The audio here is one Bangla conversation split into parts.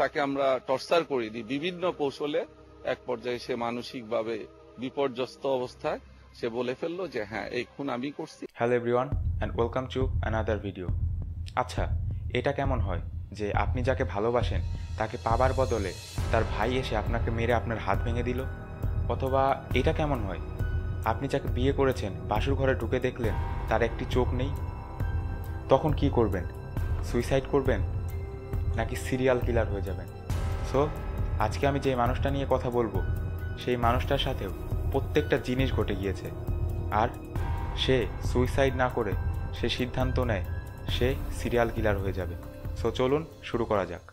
তাকে আমরা টর্চার করে দিই বিভিন্ন কৌশলে এক পর্যায়ে সে মানসিকভাবে বিপর্যস্ত অবস্থায় সে বলে ফেলল যে হ্যাঁ এই খুন আমি করছি। Hello everyone and welcome to another video আচ্ছা এটা কেমন হয় যে আপনি যাকে ভালোবাসেন, তাকে পাবার বদলে তার ভাই এসে আপনাকে মেরে আপনার হাত ভেঙে দিল? অথবা এটা কেমন হয়? আপনি যাকে বিয়ে করেছেন, বাসুর ঘরে ঢুকে দেখলেন তার একটি চোখ নেই। তখন কি করবেন? সুইসাইড করবেন? নাকি সিরিয়াল কিলার হয়ে যাবেন। সো, আজকে আমি যে মানুষটা নিয়ে কথা বলব, সেই মানুষটার সাথেও প্রত্যেকটা জিনিস ঘটে গিয়েছে। আর সে সুইসাইড না করে সে সিদ্ধান্ত নেয়, সে সিরিয়াল কিলার হয়ে যাবে। সো, চলুন শুরু করা যাক।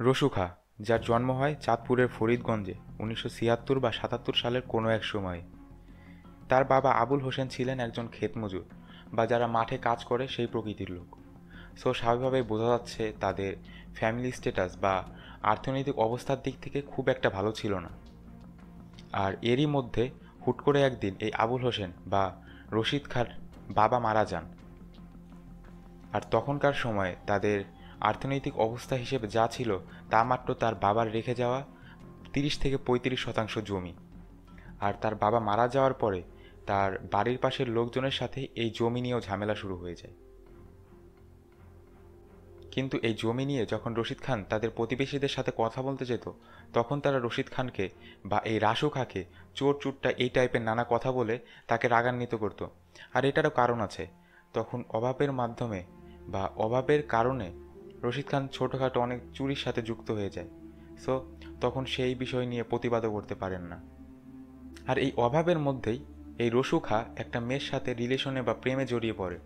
রসু খা যার জন্ম হয় চাঁদপুরের ফরিদগঞ্জে, উনিশশো ছিয়াত্তর বা সাতাত্তর সালের কোনো এক সময়ে। তার বাবা আবুল হোসেন ছিলেন একজন ক্ষেতমজুর বা যারা মাঠে কাজ করে সেই প্রকৃতির লোক। সো স্বাভাবিকভাবে বোঝা যাচ্ছে তাদের ফ্যামিলি স্ট্যাটাস বা অর্থনৈতিক অবস্থার দিক থেকে খুব একটা ভালো ছিল না। আর এরই মধ্যে হুট করে একদিন এই আবুল হোসেন বা রশিদ খার বাবা মারা যান। আর তখনকার সময়ে তাদের অর্থনৈতিক অবস্থা হিসেবে যা ছিল তা মাত্র তার বাবার রেখে যাওয়া তিরিশ থেকে পঁয়ত্রিশ শতাংশ জমি। আর তার বাবা মারা যাওয়ার পরে তার বাড়ির পাশের লোকজনের সাথে এই জমি নিয়েও ঝামেলা শুরু হয়ে যায়। কিন্তু এই জমি নিয়ে যখন রশিদ খান তাদের প্রতিবেশীদের সাথে কথা বলতে যেত, তখন তারা রশিদ খানকে বা এই রাসু খাকে চোর চুরটা এই টাইপের নানা কথা বলে তাকে রাগান্বিত করত। আর এটারও কারণ আছে। তখন অভাবের মাধ্যমে বা অভাবের কারণে রশিদ খান ছোটোখাটো অনেক চুরির সাথে যুক্ত হয়ে যায়। সো তখন সেই বিষয় নিয়ে প্রতিবাদও করতে পারেন না। আর এই অভাবের মধ্যেই এই রসু খা একটা মেয়ের সাথে রিলেশনে বা প্রেমে জড়িয়ে পড়ে।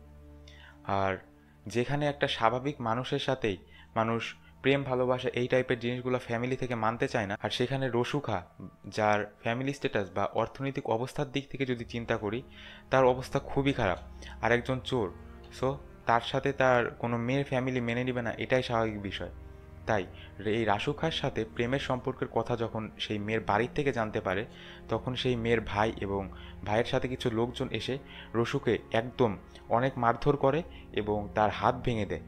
আর যেখানে একটা স্বাভাবিক মানুষের সাথেই মানুষ প্রেম, ভালোবাসা এই টাইপের জিনিসগুলো ফ্যামিলি থেকে মানতে চায় না, আর সেখানে রসুখা যার ফ্যামিলি স্ট্যাটাস বা অর্থনৈতিক অবস্থার দিক থেকে যদি চিন্তা করি, তার অবস্থা খুবই খারাপ। আর একজন চোর সো তার সাথে তার কোনো মেয়ের ফ্যামিলি মেনে নেবে না, এটাই স্বাভাবিক বিষয়। তাই এই রাসু খার সাথে প্রেমের সম্পর্কের কথা যখন সেই মেয়ের বাড়ির থেকে জানতে পারে, তখন সেই মেয়ের ভাই এবং ভাইয়ের সাথে কিছু লোকজন এসে রসুকে একদম অনেক মারধর করে এবং তার হাত ভেঙে দেয়।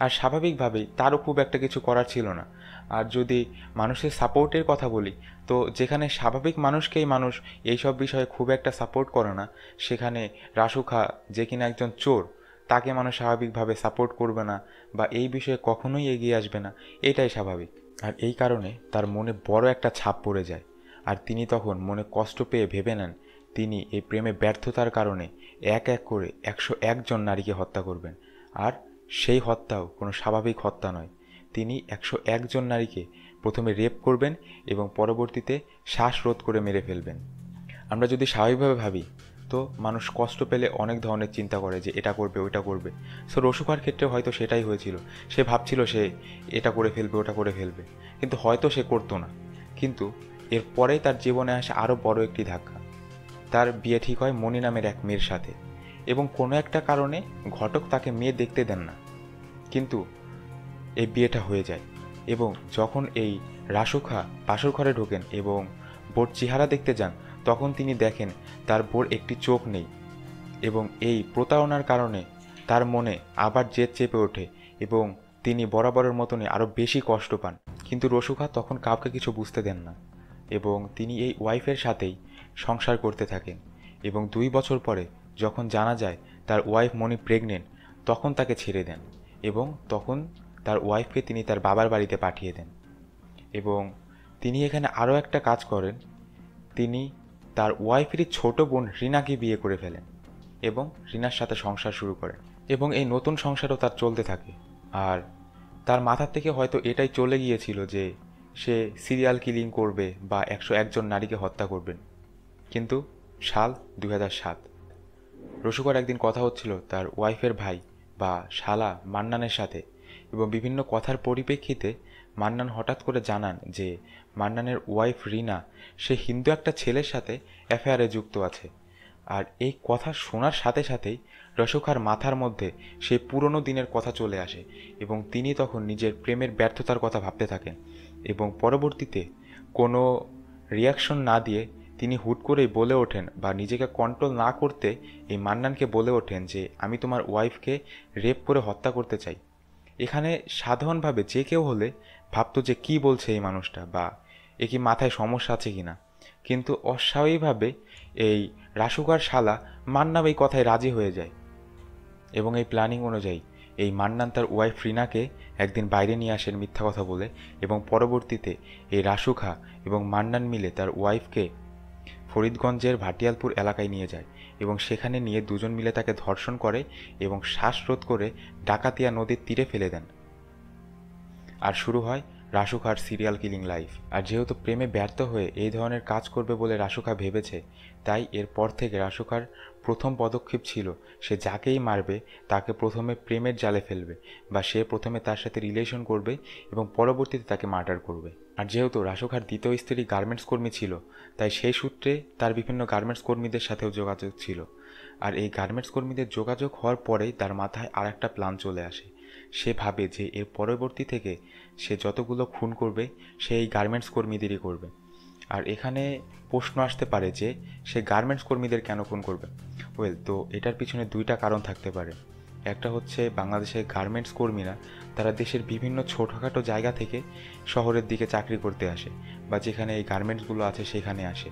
আর স্বাভাবিকভাবেই তারও খুব একটা কিছু করার ছিল না। আর যদি মানুষের সাপোর্টের কথা বলি, তো যেখানে স্বাভাবিক মানুষকেই মানুষ এইসব বিষয়ে খুব একটা সাপোর্ট করে না, সেখানে রাসুখা যে কিনা একজন চোর, তাকে মানুষ স্বাভাবিকভাবে সাপোর্ট করবে না বা এই বিষয়ে কখনোই এগিয়ে আসবে না, এটাই স্বাভাবিক। আর এই কারণে তার মনে বড় একটা ছাপ পড়ে যায়। আর তিনি তখন মনে কষ্ট পেয়ে ভেবে নেন, তিনি এই প্রেমে ব্যর্থতার কারণে এক এক করে একশো একজন নারীকে হত্যা করবেন। আর সেই হত্যাও কোনো স্বাভাবিক হত্যা নয়। তিনি একশো একজন নারীকে প্রথমে রেপ করবেন এবং পরবর্তীতে শ্বাসরোধ করে মেরে ফেলবেন। আমরা যদি স্বাভাবিকভাবে ভাবি, তো মানুষ কষ্ট পেলে অনেক ধরনের চিন্তা করে যে এটা করবে ওটা করবে। সো রসুকার ক্ষেত্রে হয়তো সেটাই হয়েছিল। সে ভাবছিল সে এটা করে ফেলবে, ওটা করে ফেলবে। কিন্তু হয়তো সে করতো না। কিন্তু এরপরেই তার জীবনে আসে আরও বড় একটি ধাক্কা। তার বিয়ে ঠিক হয় মণি নামের এক মেয়ের সাথে। এবং কোনো একটা কারণে ঘটক তাকে মেয়ে দেখতে দেন না। কিন্তু এই বিয়েটা হয়ে যায় এবং যখন এই রাসুখা বাসর ঘরে ঢোকেন এবং বোর চেহারা দেখতে যান, তখন তিনি দেখেন তার বোর একটি চোখ নেই এবং এই প্রতারণার কারণে তার মনে আবার জেদ চেপে ওঠে এবং তিনি বরাবরের মতনই আরও বেশি কষ্ট পান। কিন্তু রসুখা তখন কাউকে কিছু বুঝতে দেন না এবং তিনি এই ওয়াইফের সাথেই সংসার করতে থাকেন এবং দুই বছর পরে যখন জানা যায় তার ওয়াইফ মনি প্রেগনেন্ট, তখন তাকে ছেড়ে দেন এবং তখন তার ওয়াইফকে তিনি তার বাবার বাড়িতে পাঠিয়ে দেন এবং তিনি এখানে আরও একটা কাজ করেন। তিনি তার ওয়াইফেরই ছোট বোন রিনাকে বিয়ে করে ফেলেন এবং রিনার সাথে সংসার শুরু করেন এবং এই নতুন সংসারও তার চলতে থাকে। আর তার মাথার থেকে হয়তো এটাই চলে গিয়েছিল যে সে সিরিয়াল কিলিং করবে বা একশো একজন নারীকে হত্যা করবেন। কিন্তু সাল দুই সাত রসুকর একদিন কথা হচ্ছিল তার ওয়াইফের ভাই বা শালা মান্নানের সাথে এবং বিভিন্ন কথার পরিপ্রেক্ষিতে মান্নান হঠাৎ করে জানান যে মান্নানের ওয়াইফ রিনা, সে হিন্দু একটা ছেলের সাথে অ্যাফেয়ারে যুক্ত আছে। আর এই কথা শোনার সাথে সাথেই রসুখার মাথার মধ্যে সেই পুরনো দিনের কথা চলে আসে এবং তিনি তখন নিজের প্রেমের ব্যর্থতার কথা ভাবতে থাকেন এবং পরবর্তীতে কোনো রিয়াকশন না দিয়ে তিনি হুট করেই বলে ওঠেন বা নিজেকে কন্ট্রোল না করতে এই মান্নানকে বলে ওঠেন যে, আমি তোমার ওয়াইফকে রেপ করে হত্যা করতে চাই। এখানে সাধারণভাবে যে কেউ হলে ভাবতো যে কি বলছে এই মানুষটা বা এ কি মাথায় সমস্যা আছে কি না কিন্তু অস্বাভাবিকভাবে এই রাসুকার শালা মান্নাব এই কথায় রাজি হয়ে যায় এবং এই প্ল্যানিং অনুযায়ী এই মান্নান তার ওয়াইফ রিনাকে একদিন বাইরে নিয়ে আসেন মিথ্যা কথা বলে এবং পরবর্তীতে এই রাসুখা এবং মান্নান মিলে তার ওয়াইফকে ফরিদগঞ্জের ভাটিয়ালপুর এলাকায় নিয়ে যায়। এবং সেখানে নিয়ে দুজন মিলে তাকে ধর্ষণ করে এবং শ্বাসরোধ করে ডাকাতিয়া নদীর তীরে ফেলে দেন। আর শুরু হয় রাসুখার সিরিয়াল কিলিং লাইফ। আর যেহেতু প্রেমে ব্যর্থ হয়ে এই ধরনের কাজ করবে বলে রাসুখা ভেবেছে, তাই এরপর থেকে রাসুখার প্রথম পদক্ষেপ ছিল, সে যাকেই মারবে তাকে প্রথমে প্রেমের জালে ফেলবে বা সে প্রথমে তার সাথে রিলেশন করবে এবং পরবর্তীতে তাকে মার্ডার করবে। আর যেহেতু রাসুখার দ্বিতীয় স্ত্রী গার্মেন্টস কর্মী ছিল, তাই সেই সূত্রে তার বিভিন্ন গার্মেন্টস কর্মীদের সাথেও যোগাযোগ ছিল। আর এই গার্মেন্টস কর্মীদের যোগাযোগ হওয়ার পরেই তার মাথায় আর একটা প্ল্যান চলে আসে। সে ভাবে যে এর পরবর্তী থেকে সে যতগুলো খুন করবে, সে এই গার্মেন্টস কর্মীদেরই করবে। আর এখানে প্রশ্ন আসতে পারে যে, সে গার্মেন্টস কর্মীদের কেন খুন করবে? ওয়েল, তো এটার পিছনে দুইটা কারণ থাকতে পারে। একটা হচ্ছে বাংলাদেশের গার্মেন্টস কর্মীরা, তারা দেশের বিভিন্ন ছোটোখাটো জায়গা থেকে শহরের দিকে চাকরি করতে আসে বা যেখানে এই গার্মেন্টসগুলো আছে সেখানে আসে।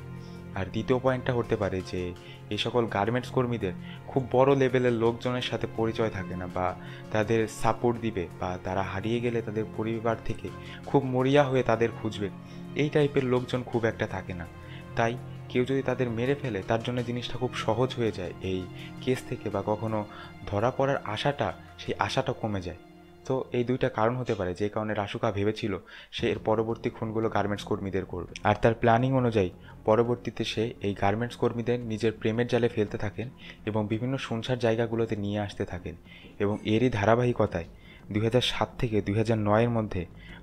আর দ্বিতীয় পয়েন্টটা হতে পারে যে, এই সকল গার্মেন্টস কর্মীদের খুব বড় লেভেলের লোকজনের সাথে পরিচয় থাকে না বা তাদের সাপোর্ট দিবে বা তারা হারিয়ে গেলে তাদের পরিবার থেকে খুব মরিয়া হয়ে তাদের খুঁজবে। এই টাইপের লোকজন খুব একটা থাকে না। তাই কেউ যদি তাদের মেরে ফেলে, তার জন্য জিনিসটা খুব সহজ হয়ে যায়। এই কেস থেকে বা কখনো ধরা পড়ার আশাটা, সেই আশাটা কমে যায়। তো এই দুইটা কারণ হতে পারে, যে কারণে রাসুকা ভেবেছিল সে এর পরবর্তী খুনগুলো গার্মেন্টস কর্মীদের করবে। আর তার প্ল্যানিং অনুযায়ী, পরবর্তীতে সে এই গার্মেন্টস কর্মীদের নিজের প্রেমের জালে ফেলতে থাকেন এবং বিভিন্ন সংসার জায়গাগুলোতে নিয়ে আসতে থাকেন। এবং এরই ধারাবাহিকতায় দুই সাত থেকে দুই হাজার নয়ের মধ্যে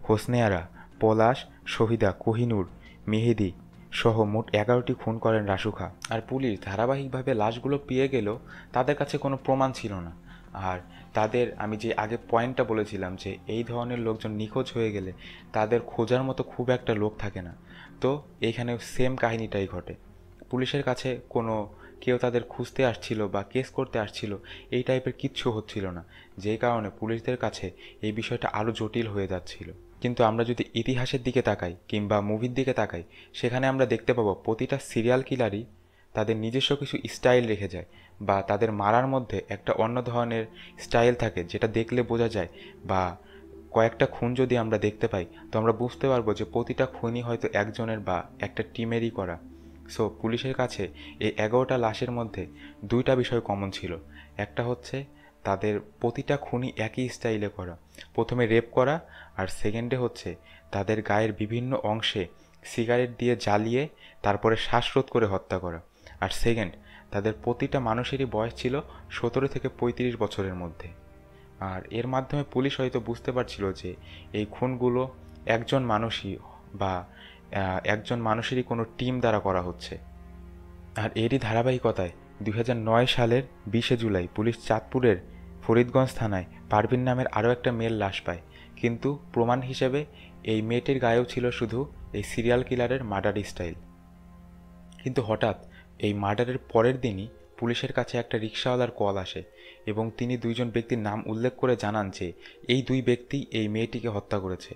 হোসনেয়ারা, পলাশ, শহীদা, কোহিনুর, মেহেদি সহ মোট এগারোটি খুন করেন রাসুখা আর পুলিশ ধারাবাহিকভাবে লাশগুলো পেয়ে গেলেও তাদের কাছে কোনো প্রমাণ ছিল না। আর তাদের, আমি যে আগে পয়েন্টটা বলেছিলাম যে এই ধরনের লোকজন নিখোঁজ হয়ে গেলে তাদের খোঁজার মতো খুব একটা লোক থাকে না। তো এইখানে সেম কাহিনীটাই ঘটে। পুলিশের কাছে কোনো কেউ তাদের খুঁজতে আসছিল বা কেস করতে আসছিল, এই টাইপের কিচ্ছু হচ্ছিল না। যেই কারণে পুলিশদের কাছে এই বিষয়টা আরও জটিল হয়ে যাচ্ছিল। কিন্তু আমরা যদি ইতিহাসের দিকে তাকাই কিংবা মুভির দিকে তাকাই, সেখানে আমরা দেখতে পাবো প্রতিটা সিরিয়াল কিলারই তাদের নিজস্ব কিছু স্টাইল রেখে যায় বা তাদের মারার মধ্যে একটা অন্য ধরনের স্টাইল থাকে যেটা দেখলে বোঝা যায় বা কয়েকটা খুন যদি আমরা দেখতে পাই, তো আমরা বুঝতে পারব যে প্রতিটা খুনই হয়তো একজনের বা একটা টিমেরই করা। সো পুলিশের কাছে এই এগারোটা লাশের মধ্যে দুইটা বিষয় কমন ছিল। একটা হচ্ছে তাদের প্রতিটা খুনই একই স্টাইলে করা। প্রথমে রেপ করা আর সেকেন্ডে হচ্ছে তাদের গায়ের বিভিন্ন অংশে সিগারেট দিয়ে জ্বালিয়ে তারপরে শ্বাসরোধ করে হত্যা করা। আর সেকেন্ড, তাদের প্রতিটা মানুষেরই বয়স ছিল সতেরো থেকে পঁয়ত্রিশ বছরের মধ্যে। আর এর মাধ্যমে পুলিশ হয়তো বুঝতে পারছিল যে এই খুনগুলো একজন মানুষই বা একজন মানুষেরই কোনো টিম দ্বারা করা হচ্ছে। আর এরই ধারাবাহিকতায় দুই হাজার নয় সালের বিশে জুলাই পুলিশ চাঁদপুরের ফরিদগঞ্জ থানায় পারভিন নামের আরও একটা মেয়ের লাশ পায়। কিন্তু প্রমাণ হিসেবে এই মেয়েটির গায়েও ছিল শুধু এই সিরিয়াল কিলারের মার্ডার স্টাইল। কিন্তু হঠাৎ এই মার্ডারের পরের দিনই পুলিশের কাছে একটা রিক্সাওয়ালার কল আসে এবং তিনি দুইজন ব্যক্তির নাম উল্লেখ করে জানান যে এই দুই ব্যক্তি এই মেয়েটিকে হত্যা করেছে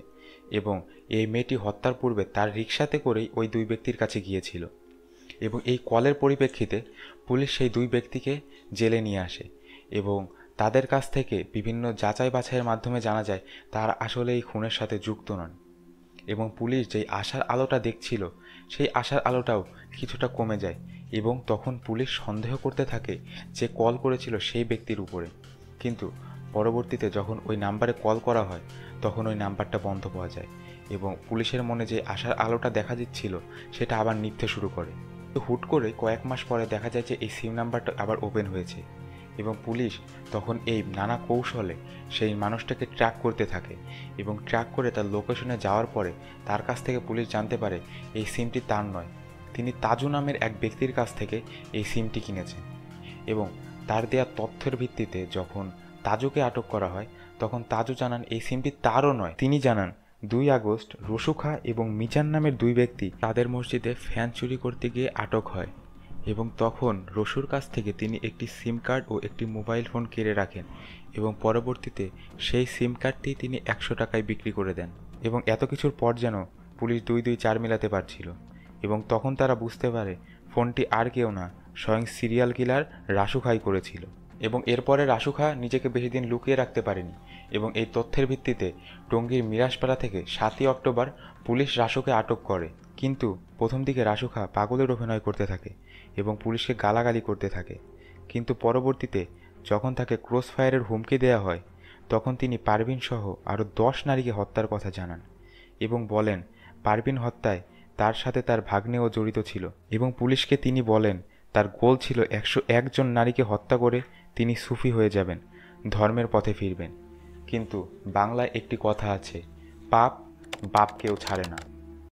এবং এই মেয়েটি হত্যার পূর্বে তার রিক্সাতে করেই ওই দুই ব্যক্তির কাছে গিয়েছিল এবং এই কলের পরিপ্রেক্ষিতে পুলিশ সেই দুই ব্যক্তিকে জেলে নিয়ে আসে এবং তাদের কাছ থেকে বিভিন্ন যাচাই বাছাইয়ের মাধ্যমে জানা যায়, তারা আসলে এই খুনের সাথে যুক্ত নন। এবং পুলিশ যেই আশার আলোটা দেখছিল, সেই আশার আলোটাও কিছুটা কমে যায় এবং তখন পুলিশ সন্দেহ করতে থাকে যে কল করেছিল সেই ব্যক্তির উপরে। কিন্তু পরবর্তীতে যখন ওই নাম্বারে কল করা হয়, তখন ওই নাম্বারটা বন্ধ পাওয়া যায় এবং পুলিশের মনে যে আশার আলোটা দেখা দিচ্ছিল, সেটা আবার নিতে শুরু করে। হুট করে কয়েক মাস পরে দেখা যায় যে এই সিম নাম্বারটা আবার ওপেন হয়েছে। এবং পুলিশ তখন এই নানা কৌশলে সেই মানুষটাকে ট্র্যাক করতে থাকে এবং ট্র্যাক করে তার লোকেশনে যাওয়ার পরে তার কাছ থেকে পুলিশ জানতে পারে এই সিমটি তার নয়। তিনি তাজু নামের এক ব্যক্তির কাছ থেকে এই সিমটি কিনেছেন এবং তার দেওয়া তথ্যের ভিত্তিতে যখন তাজুকে আটক করা হয়, তখন তাজু জানান এই সিমটি তারও নয়। তিনি জানান, দুই আগস্ট রসুখা এবং মিজান নামের দুই ব্যক্তি তাদের মসজিদে ফ্যান চুরি করতে গিয়ে আটক হয়। এবং তখন রসুর কাছ থেকে তিনি একটি সিম কার্ড ও একটি মোবাইল ফোন কেড়ে রাখেন এবং পরবর্তীতে সেই সিম কার্ডটি তিনি একশো টাকায় বিক্রি করে দেন এবং এত কিছুর পর যেন পুলিশ দুই দুই চার মিলাতে পারছিল এবং তখন তারা বুঝতে পারে ফোনটি আর কেউ না, স্বয়ং সিরিয়াল কিলার রাসু খাই করেছিল। এবং এরপরে রাসু খা নিজেকে বেশি দিন লুকিয়ে রাখতে পারেনি এবং এই তথ্যের ভিত্তিতে টঙ্গীর মিরাজপাড়া থেকে সাতই অক্টোবর পুলিশ রাসুকে আটক করে। কিন্তু প্রথম দিকে রাসু খা পাগলের অভিনয় করতে থাকে এবং পুলিশকে গালাগালি করতে থাকে। কিন্তু পরবর্তীতে যখন তাকে ক্রস ফায়ারের হুমকি দেওয়া হয়, তখন তিনি পারভিন সহ আরও দশ নারীকে হত্যার কথা জানান এবং বলেন, পারভিন হত্যায় তার সাথে তার ভাগ্নেও জড়িত ছিল এবং পুলিশকে তিনি বলেন, তার গোল ছিল একশো একজন নারীকে হত্যা করে তিনি সুফি হয়ে যাবেন, ধর্মের পথে ফিরবেন। কিন্তু বাংলায় একটি কথা আছে, পাপ বাপকেও ছাড়ে না।